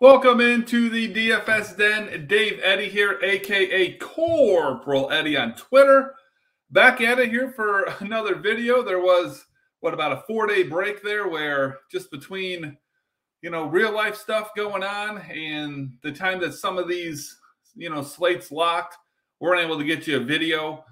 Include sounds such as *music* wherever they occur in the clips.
Welcome into the DFS Den. Dave Eddy here, aka Corporal Eddy on Twitter. Back at it here for *laughs* another video. There was what about a four-day break there where just between you know real life stuff going on and the time that some of these you know slates locked, weren't able to get you a video.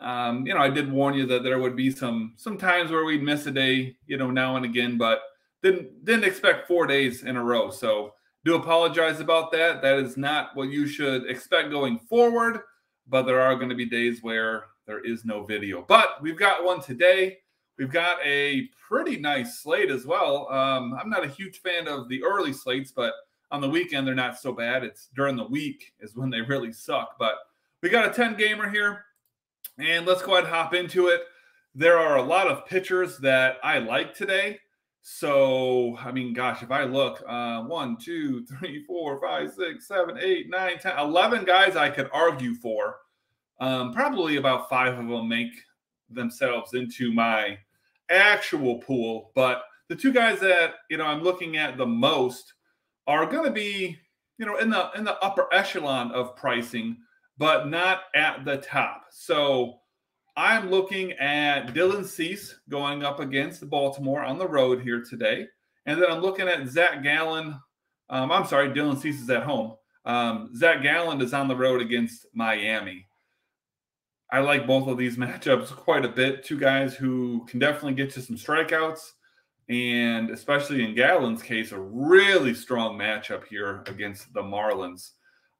Um, you know, I did warn you that there would be some some times where we'd miss a day, you know, now and again, but didn't didn't expect four days in a row. So do apologize about that. That is not what you should expect going forward, but there are going to be days where there is no video. But we've got one today. We've got a pretty nice slate as well. Um, I'm not a huge fan of the early slates, but on the weekend they're not so bad. It's during the week is when they really suck. But we got a 10 gamer here, and let's go ahead and hop into it. There are a lot of pitchers that I like today. So, I mean, gosh, if I look, uh, one, two, three, four, five, six, seven, eight, nine, ten, 11 guys I could argue for. Um, probably about five of them make themselves into my actual pool. But the two guys that, you know, I'm looking at the most are going to be, you know, in the in the upper echelon of pricing, but not at the top. So, I'm looking at Dylan Cease going up against Baltimore on the road here today. And then I'm looking at Zac Gallen. Um, I'm sorry, Dylan Cease is at home. Um, Zac Gallen is on the road against Miami. I like both of these *laughs* matchups quite a bit. Two guys who can definitely get to some strikeouts. And especially in Gallen's case, a really strong matchup here against the Marlins.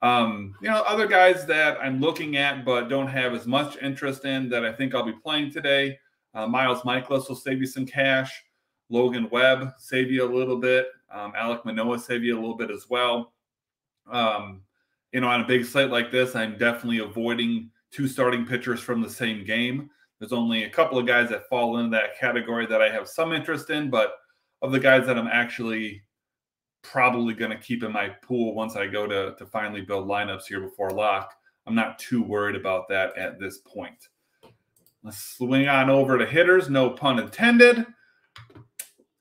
Um, you know, other guys that I'm looking at but don't have as much interest in that I think I'll be playing today. Uh, Miles Mikolas will save you some cash. Logan Webb save you a little bit. Um, Alek Manoah save you a little bit as well. Um, you know, on a big slate like this, I'm definitely avoiding two starting pitchers from the same game. There's only a couple of guys that fall into that category that I have some interest in, but of the guys that I'm actually probably going to keep in my pool once I go to, to finally build lineups here before lock. I'm not too worried about that at this point. Let's swing on over to hitters, no pun intended.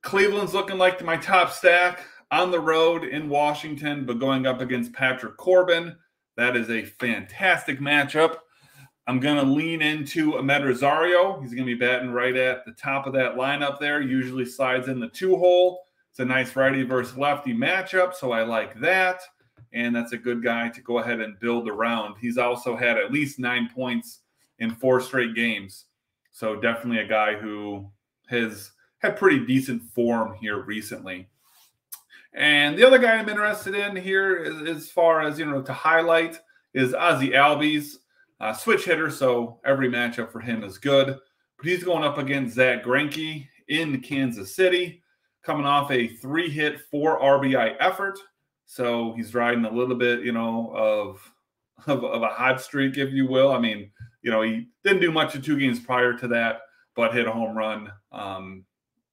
Cleveland's looking like my top stack on the road in Washington, but going up against Patrick Corbin. That is a fantastic matchup. I'm going to lean into Amed Rosario. He's going to be batting right at the top of that lineup there. Usually slides in the two hole. It's a nice righty versus lefty matchup, so I like that. And that's a good guy to go ahead and build around. He's also had at least nine points in four straight games. So definitely a guy who has had pretty decent form here recently. And the other guy I'm interested in here, is, as far as you know, to highlight is Ozzie Albies, uh, switch hitter. So every matchup for him is good. But he's going up against Zack Greinke in Kansas City coming off a three hit, four RBI effort. So he's riding a little bit, you know, of, of, of a hot streak, if you will. I mean, you know, he didn't do much in two games prior to that, but hit a home run um,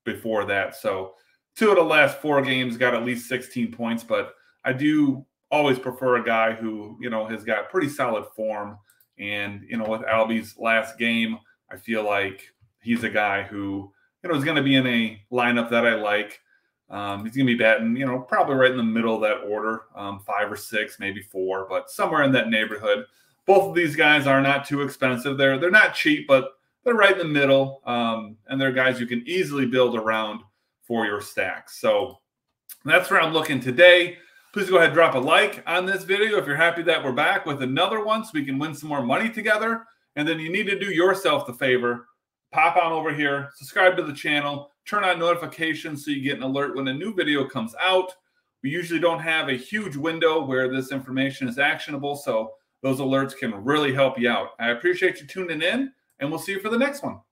before that. So two of the last four games got at least 16 points, but I do always prefer a guy who, you know, has got pretty solid form. And, you know, with Albies' last game, I feel like he's a guy who you know, is going to be in a lineup that I like. Um, he's going to be batting, you know, probably right in the middle of that order, um, five or six, maybe four, but somewhere in that neighborhood. Both of these guys are not too expensive. They're they're not cheap, but they're right in the middle, um, and they're guys you can easily build around for your stacks. So that's where I'm looking today. Please go ahead and drop a like on this video if you're happy that we're back with another one so we can win some more money together. And then you need to do yourself the favor pop on over here, subscribe to the channel, turn on notifications so you get an alert when a new video comes out. We usually don't have a huge window where this information is actionable, so those alerts can really help you out. I appreciate you tuning in, and we'll see you for the next one.